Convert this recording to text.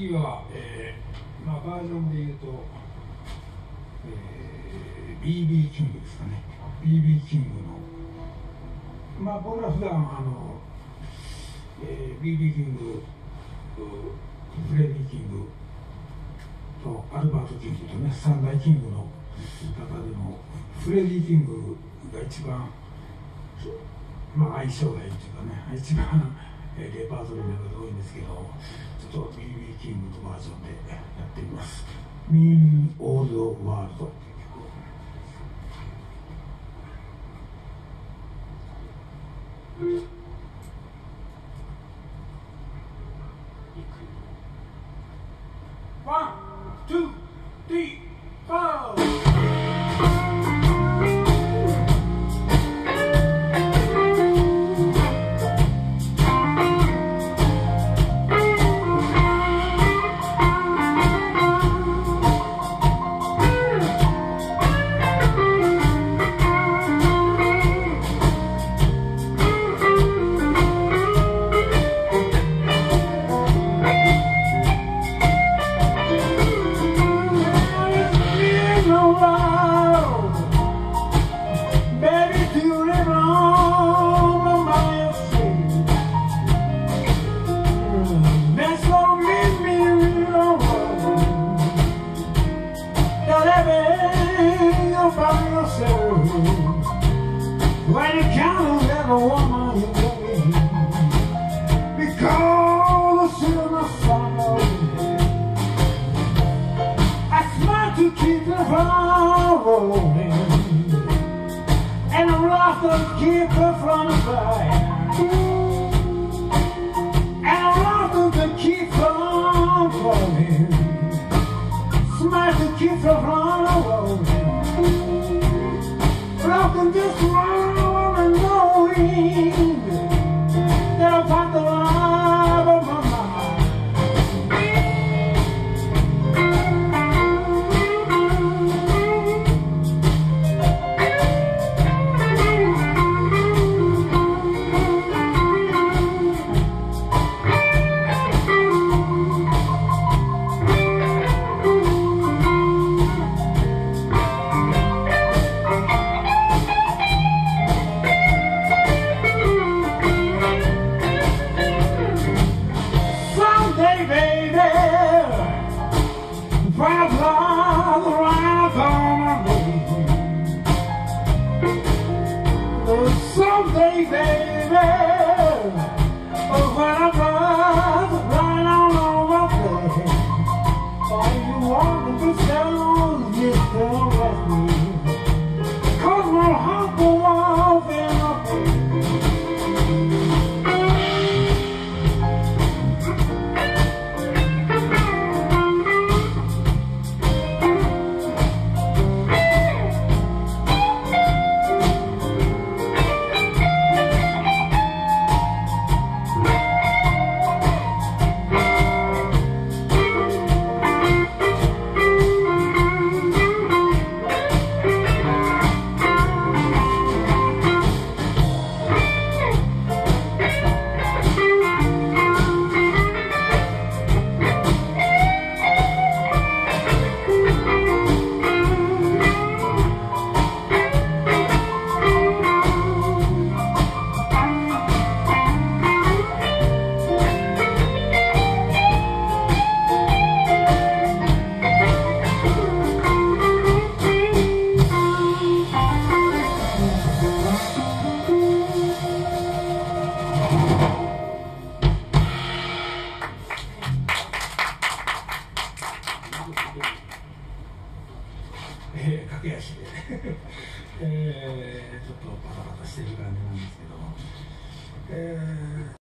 次は、えーまあ、バージョンで言うと、えー、BB キングですかね。BB キングの。まあ僕ら普段あの、えー、BB キングフレディ・キングとアルバート・キングとね三大キングの中でもフレディ・キングが一番まあ相性がいいというかね一番レパートリーの中で多いんですけどちょっと BB バージョンでやってみます「Mean World」ワン、ツー、スリー、When you count every woman you meet Because you're the son I smile to keep the fire rolling And I'm lost to keep her from the fire. And I'm to keep from falling Smile to keep her from rolling. But I Hey, baby. えー、駆け足で、えー、ちょっとバタバタしてる感じなんですけど。も、えー。